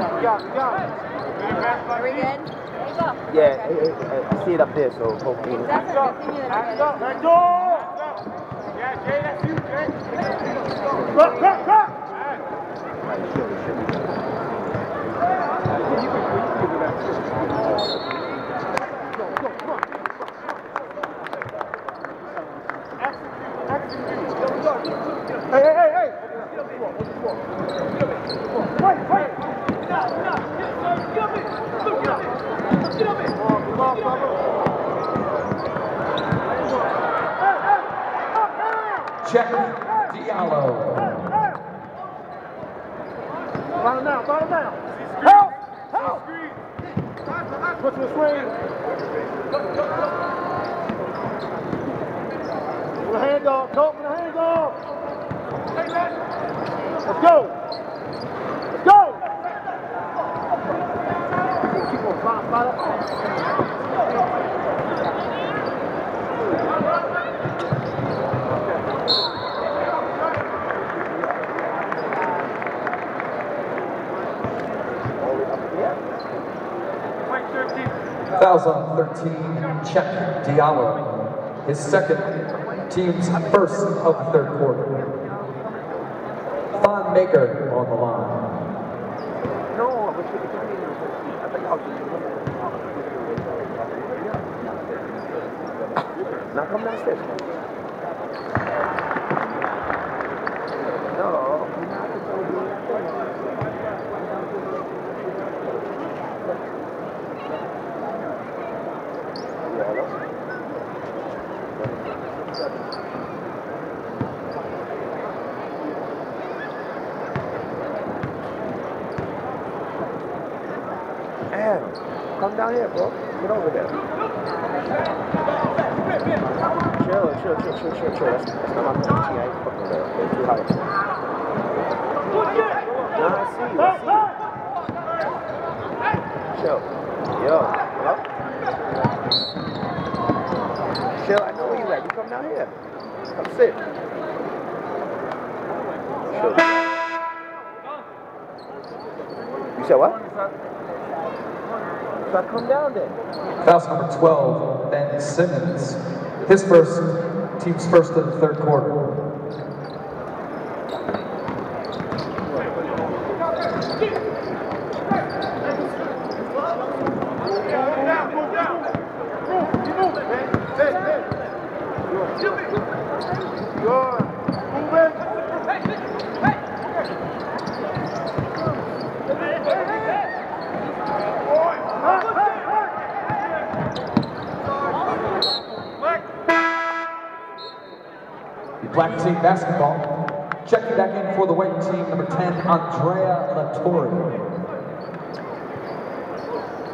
Are we good? Yeah, I, I, I see it up there, so hopefully. That's a good thing you Hands know. up, let go! Yeah, Jay, that's you, Jay. Cut, cut, cut! Hey, hey, hey, hey! Wait, wait! Come on, come on, come on. Cheick Diallo. Bottom down, bottom down. Help! Help! Put to the swing. Put the hands off. Go, 2013 Cheick Diallo, his second team's first of the third quarter. Thon Maker on the line. Now come downstairs. No. Yeah, Adam, come down here, bro. Get over there. Chill, chill, chill, chill, chill, chill. That's, that's not my phone. I ain't fucking that. It's too high. Nah, I see you. I see you. Chill. Yo. Hello? Chill, I know where you at. You come down here. Come sit. Chill. You said what? So I come down there. Fouls number 12, Ben Simmons. His first, team's first in the third quarter. Move down, move down. Move, you move it, man. Hey, hey. Good. Move it. The black team basketball. Checking back in for the white team, number 10, Andrea Latorre.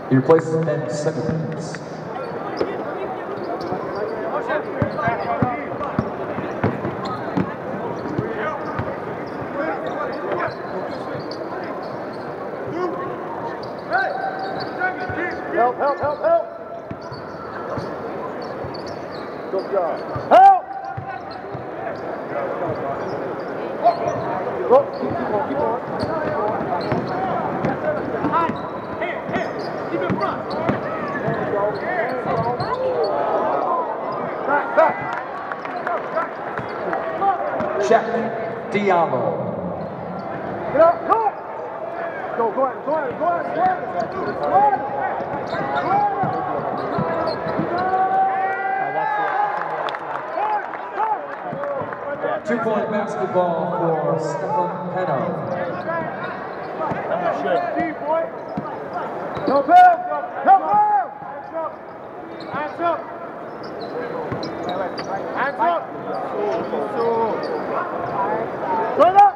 He replaces Ben Simmons. Help, help, help, help. Good job. Look, keep, keep on, keep on. Back, back. Cheick Diallo. Get up, go! Go, go ahead, go ahead, go ahead, go ahead. Go ahead. Go ahead. Two-point basketball for Stefan Peno. Help him! Help him! Hands up! Hands up! Hands up! Straight up!